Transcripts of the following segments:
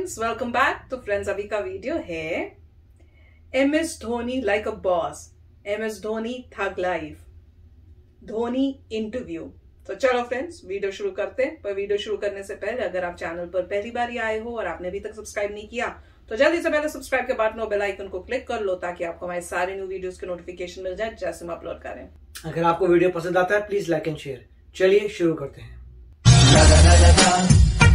Friends welcome back तो friends अभी का वीडियो है M S Dhoni like a boss M S Dhoni thug life Dhoni interview तो चलो फ्रेंड्स वीडियो शुरू करते हैं। पर वीडियो शुरू करने से पहले, अगर आप चैनल पर पहली बार आए हो और आपने अभी तक सब्सक्राइब नहीं किया तो जल्दी से पहले सब्सक्राइब के बटन और बेल आइकन को क्लिक कर लो ताकि आपको हमारे सारे न्यू वीडियोस के नोटिफिकेशन मिल जाए जैसे हम अपलोड करें अगर आपको वीडियो पसंद आता है प्लीज़ लाइक एंड शेयर चलिए शुरू करते हैं।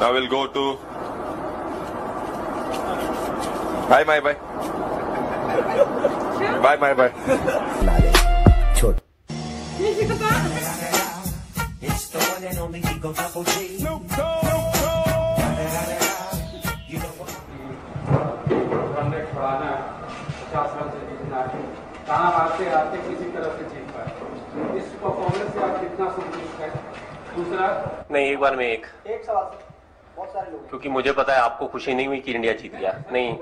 I will go to. Bye, bye, bye. Bye, bye, bye. Run rate बढ़ाना है पचास रन से जीतना है कहाँ आते आते किसी दूसरा नहीं एक बार में एक। एक सवाल बहुत सारे लोग क्योंकि मुझे पता है आपको खुशी नहीं हुई कि इंडिया जीत गया। नहीं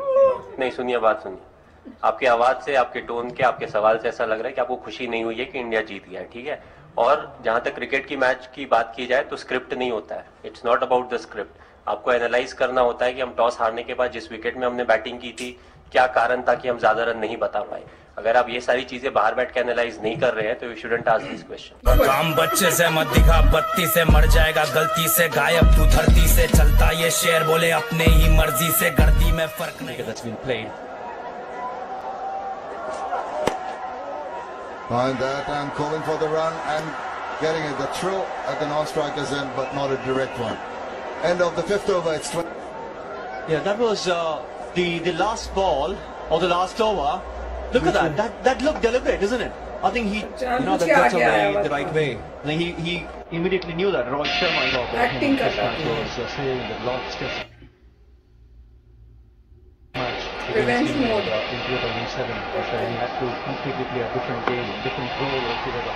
नहीं सुनिए बात सुनिए। आपकी आवाज़ से आपके टोन के आपके सवाल से ऐसा लग रहा है कि आपको खुशी नहीं हुई है कि इंडिया जीत गया ठीक है? और जहाँ तक क्रिकेट की मैच की बात की जाए तो स्क्रिप्ट नहीं होता है। It's not about the script आपको एनालाइज करना होता है कि हम टॉस हारने के बाद जिस विकेट में हमने बैटिंग की थी क्या कारण था कि हम ज़्यादा रन नहीं बता पाए। अगर आप ये सारी चीज़ें बाहर बैठ के एनालाइज नहीं कर रहे हैं तो you shouldn't ask this question काम बच्चे से मत दिखा बत्ती से मर जाएगा गलती से गायब तू धरती से चलता ये शेर बोले अपने ही मर्ज़ी से गर्दी में फ़र्क नहीं that's been played. Behind that and calling for the run and getting it. The throw at the non-striker's end, but not a direct one. End of the fifth over. It's 20. Yeah, that was uh, the the last ball or the last over. Look at that. That that looked deliberate, isn't it? I think he, you know, that, that's a way, the right way. I he he immediately knew that Roy Sharma is off. Acting this match was uh, saying the longest match against him uh, in 2007. Uh, he had to completely play a different game, different role altogether.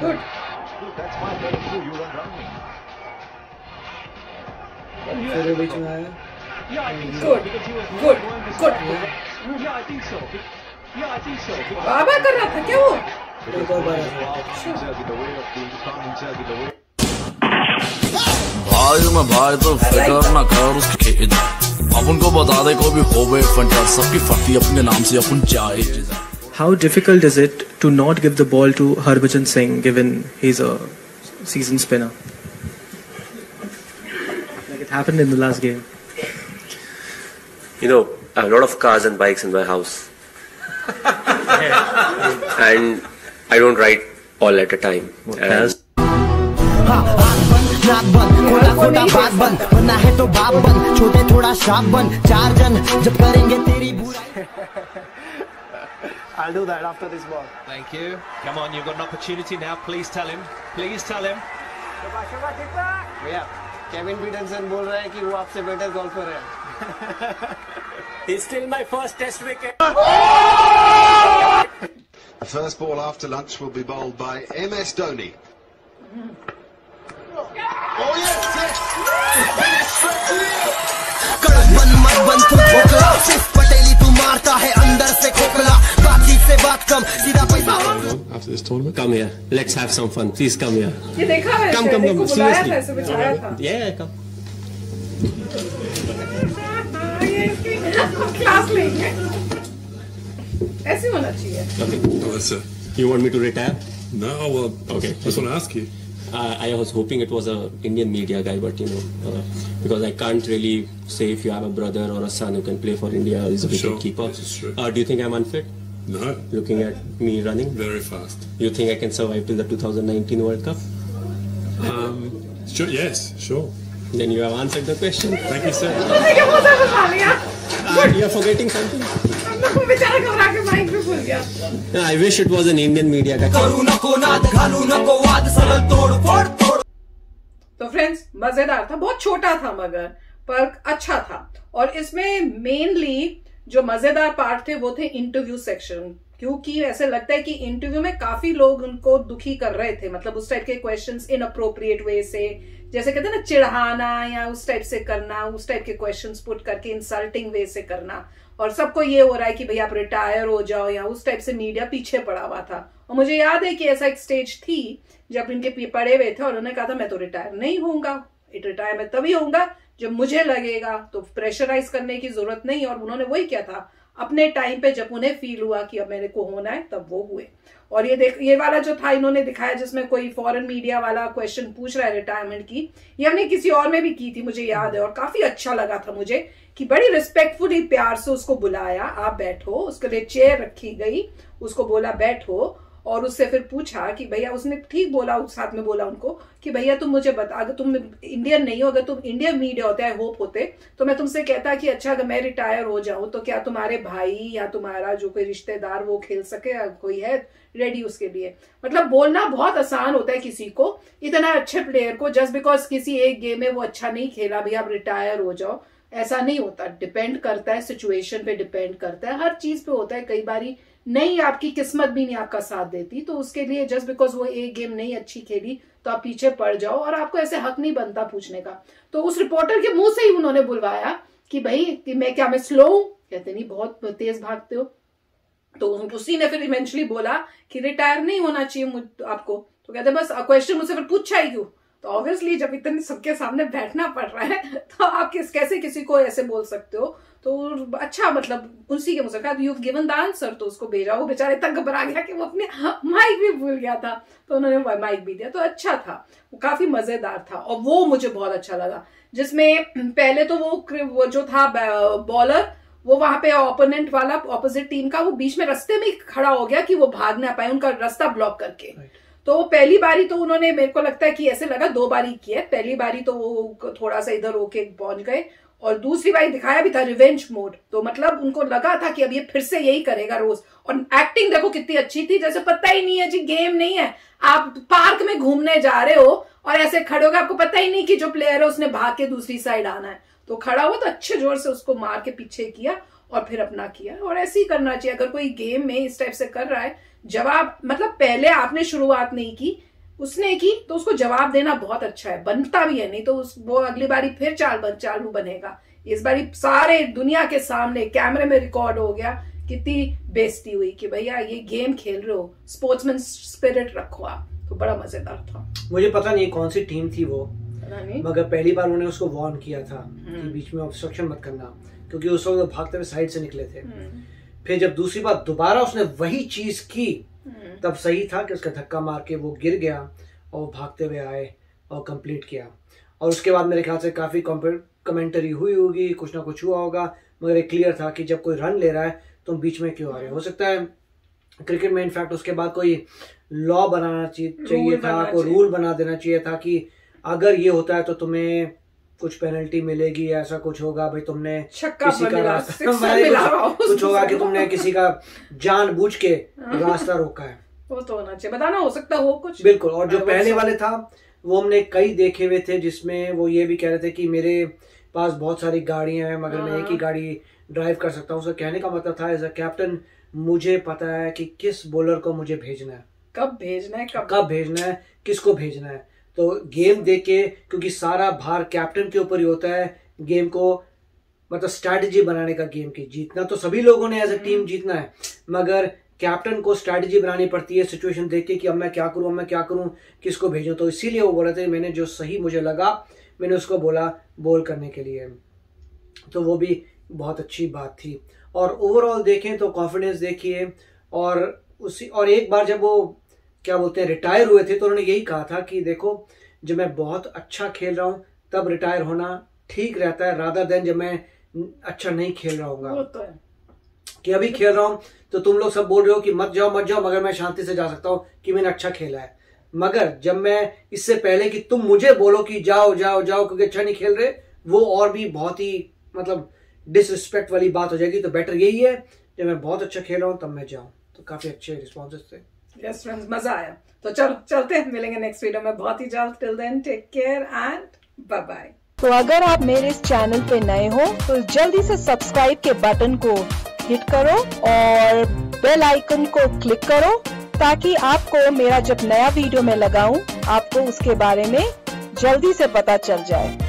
Good. Good. That's my brother. You run round me. Which one? Yeah, I think so. Good. Because he was Good. going this Good. way. Yeah, I think so. Yeah, I think so. बाबा कर रहा था क्या वो एक और बार आया। भाई में भाई तो फिकर ना कर उसकी खेद अपन को बता दे को भी हो गए फंटा सबकी फटी अपने नाम से अपन चाहे How difficult is it to not give the ball to Harbhajan Singh given he's a seasoned spinner? Like it happened in the last game. You know, I have a lot of cars and bikes in my house. and I don't ride all at a time. And नाक बंद खोटा खोटा बात बंद बनना है तो बाप बंद छोटे थोड़ा शाप बंद चार जन जब करेंगे तेरी बुराई I'll do that after this ball. Thank you. Come on, you've got an opportunity now. Please tell him. Please tell him. भैया केविन पीटरसन बोल रहा है कि वो आपसे बेटर गोल्फर है He's still my first test wicket. The first ball after lunch will be bowled by MS Dhoni. Oh yes, yes. कड़क बन मत बन तू खोखला सिर्फ पटेली तू मारता है अंदर से खोखला बातचीत से बात कम सीधा पैसा After this tournament, come here. Let's have some fun. Please come here. ये देखा है Come, come, देखो come. बुलाया Seriously. था ऐसे बिठाया था Yeah, come. इसकी क्लास लेंगे ऐसी होना चाहिए Okay. You want me to retire? No, well, Okay. just want to ask you. Uh, I was hoping it was a Indian media guy, but you know, uh, because I can't really say if you have a brother or a son who can play for India as a Sure, wicket keeper. this is true. Uh, do you think I'm unfit? No, Looking at me running, very fast. you think I can survive till the 2019 World Cup? Um, sure, yes, sure. Then you have answered the question. Thank you, sir. लिया Uh, you're forgetting something. बेचारा घबरा के mic भी भूल गया। No, I wish it was an Indian media करू नको नाद घालू नको वाद सरल तोड़ फोड़ तोड़ तो फ्रेंड्स मज़ेदार था बहुत छोटा था मगर पर अच्छा था। और इसमें मेनली जो मज़ेदार पार्ट थे वो थे इंटरव्यू सेक्शन क्योंकि ऐसे लगता है कि इंटरव्यू में काफ़ी लोग उनको दुखी कर रहे थे। मतलब उस टाइप के क्वेश्चंस इन अप्रोप्रिएट वे से जैसे कहते हैं ना, चिढ़ाना या उस टाइप से करना, उस टाइप के क्वेश्चंस पुट करके इंसल्टिंग वे से करना। और सबको ये हो रहा है कि भाई आप रिटायर हो जाओ या उस टाइप से मीडिया पीछे पड़ा हुआ था। और मुझे याद है कि ऐसा एक स्टेज थी जब इनके पड़े हुए थे और उन्होंने कहा था, मैं तो रिटायर नहीं होऊँगा। रिटायर मैं तभी होऊँगा जब मुझे लगेगा। तो प्रेशराइज करने की ज़रूरत नहीं और उन्होंने वही किया था। अपने टाइम पे जब उन्हें फील हुआ कि अब मेरे को होना है, तब वो हुए। और ये देख, ये वाला जो था इन्होंने दिखाया, जिसमें कोई फॉरेन मीडिया वाला क्वेश्चन पूछ रहा है रिटायरमेंट की, ये हमने किसी और में भी की थी, मुझे याद है, और काफ़ी अच्छा लगा था मुझे कि बड़ी रिस्पेक्टफुली प्यार से उसको बुलाया, आप बैठो, उसके लिए चेयर रखी गई, उसको बोला, बैठो और उससे फिर पूछा कि भैया, उसने ठीक बोला, उस साथ में बोला उनको कि भैया, तुम मुझे बता, अगर तुम इंडियन नहीं हो, अगर तुम इंडियन मीडिया होते आई होप होते तो मैं तुमसे कहता कि अच्छा अगर मैं रिटायर हो जाऊँ तो क्या तुम्हारे भाई या तुम्हारा जो कोई रिश्तेदार, वो खेल सके कोई है रेडी उसके लिए? मतलब बोलना बहुत आसान होता है किसी को। इतना अच्छे प्लेयर को जस्ट बिकॉज़ किसी एक गेम में वो अच्छा नहीं खेला, भैया, आप रिटायर हो जाओ। ऐसा नहीं होता। डिपेंड करता है सिचुएशन पे डिपेंड करता है। हर चीज़ पे होता है। कई बारी नहीं, आपकी किस्मत भी नहीं आपका साथ देती तो उसके लिए जस्ट बिकॉज़ वो एक गेम नहीं अच्छी खेली तो आप पीछे पड़ जाओ और आपको ऐसे हक नहीं बनता पूछने का। तो उस रिपोर्टर के मुँह से ही उन्होंने बुलवाया कि भाई, कि मैं क्या, मैं स्लो हूँ? कहते, नहीं, बहुत तेज भागते हो। तो उसी ने फिर इवेंचुअली बोला कि रिटायर नहीं होना चाहिए आपको। तो कहते, बस क्वेश्चन मुझसे फिर पूछा ही क्यों? तो ऑब्वियसली जब इतने सबके सामने बैठना पड़ रहा है तो आप किस, कैसे किसी को ऐसे बोल सकते हो? तो अच्छा मतलब उसी के कहा यू गिवन द आंसर तो उसको भेजा। वो बेचारे तक घबरा गया कि वो अपने माइक भी भूल गया था। तो उन्होंने माइक भी दिया। तो अच्छा था। वो काफ़ी मज़ेदार था। और वो मुझे बहुत अच्छा लगा। जिसमें पहले तो वो जो था बॉलर वो वहाँ पे ओपोनेंट वाला ऑपोजिट टीम का, वो बीच में रस्ते में खड़ा हो गया कि वो भाग ना पाए, उनका रास्ता ब्लॉक करके। तो पहली बारी तो उन्होंने मेरे को लगता है कि ऐसे लगा दो बारी किया पहली बारी तो वो थोड़ा सा इधर होके पहुँच गए और दूसरी बारी दिखाया भी था रिवेंज मोड तो मतलब उनको लगा था कि अब ये फिर से यही करेगा रोज। और एक्टिंग देखो कितनी अच्छी थी, जैसे पता ही नहीं है जी गेम नहीं है। आप पार्क में घूमने जा रहे हो और ऐसे खड़े हो आपको पता ही नहीं कि जो प्लेयर है उसने भाग के दूसरी साइड आना है। तो खड़ा हुआ तो अच्छे ज़ोर से उसको मार के पीछे किया और फिर अपना किया। और ऐसे ही करना चाहिए। अगर कोई गेम में इस टाइप से कर रहा है जवाब मतलब पहले आपने शुरुआत नहीं की उसने की तो उसको जवाब देना बहुत अच्छा है। बनता भी है नहीं तो उस वो अगली बारी फिर चाल बन, चालू बनेगा। इस बारी सारे दुनिया के सामने कैमरे में रिकॉर्ड हो गया कितनी बेइज्जती हुई कि भैया ये गेम खेल रहे हो स्पोर्ट्समैन स्पिरिट रखो आप। तो बड़ा मज़ेदार था। मुझे पता नहीं कौन सी टीम थी वो मगर पहली बार उन्होंने उसको वार्न किया था कि हम्म। बीच में ऑब्स्ट्रक्शन मत करना क्योंकि उस वक्त भागते हुए साइड से निकले थे। फिर जब दूसरी बार दोबारा उसने वही चीज़ की हम्म। तब सही था कि उसका धक्का मार के वो गिर गया और भागते हुए आए और कंप्लीट किया। और उसके बाद मेरे ख्याल से काफ़ी कमेंटरी हुई होगी कुछ ना कुछ हुआ होगा मगर एक क्लियर था कि जब कोई रन ले रहा है तो बीच में क्यों आ रहे हो? सकता है क्रिकेट में इनफैक्ट उसके बाद कोई लॉ बनाना चाहिए था कोई रूल बना देना चाहिए था कि अगर ये होता है तो तुम्हें कुछ पेनल्टी मिलेगी ऐसा कुछ होगा भाई तुमने किसी का रास्ता कुछ होगा कि तुमने किसी का जान बूझ के रास्ता रोका है। वो तो होना चाहिए। बताना हो सकता हो कुछ। बिल्कुल और जो पहले वाले था वो हमने कई देखे हुए थे जिसमें वो ये भी कह रहे थे कि मेरे पास बहुत सारी गाड़ियाँ हैं मगर मैं एक ही हाँ। गाड़ी ड्राइव कर सकता हूँ। उसका कहने का मतलब था एज अ कैप्टन मुझे पता है कि किस बॉलर को मुझे भेजना है। कब भेजना है कब कब भेजना है किसको भेजना है? तो गेम देख के क्योंकि सारा भार कैप्टन के ऊपर ही होता है गेम को मतलब स्ट्रैटेजी बनाने का गेम की। जीतना तो सभी लोगों ने एज ए टीम जीतना है मगर कैप्टन को स्ट्रैटेजी बनानी पड़ती है सिचुएशन देख के कि अब मैं क्या करूँ अब मैं क्या करूँ किसको भेजूं? तो इसीलिए वो बोला थे मैंने जो सही मुझे लगा मैंने उसको बोला बोल करने के लिए। तो वो भी बहुत अच्छी बात थी। और ओवरऑल देखें तो कॉन्फिडेंस देखिए और उसी और एक बार जब वो क्या बोलते हैं रिटायर हुए थे तो उन्होंने यही कहा था कि देखो जब मैं बहुत अच्छा खेल रहा हूँ तब रिटायर होना ठीक रहता है राधा देन जब मैं अच्छा नहीं खेल रहा हूँ तो कि अभी खेल रहा हूँ तो तुम लोग सब बोल रहे हो कि मत जाओ मत जाओ मगर मैं शांति से जा सकता हूँ कि मैंने अच्छा खेला है। मगर जब मैं इससे पहले कि तुम मुझे बोलो कि जाओ जाओ जाओ क्योंकि अच्छा नहीं खेल रहे वो और भी बहुत ही मतलब डिसरिस्पेक्ट वाली बात हो जाएगी तो बेटर यही है जब मैं बहुत अच्छा खेल रहा हूँ तब मैं जाऊँ। तो काफ़ी अच्छे रिस्पॉन्सेस थे। यस फ्रेंड्स मज़ा आया। तो चलो, चलते हैं, मिलेंगे नेक्स्ट वीडियो में। बहुत ही जल्द till then take care and bye bye तो अगर आप मेरे इस चैनल पे नए हो तो जल्दी से सब्सक्राइब के बटन को हिट करो और बेल आइकन को क्लिक करो, ताकि आपको मेरा जब नया वीडियो मैं लगाऊँ, आपको उसके बारे में जल्दी से पता चल जाए।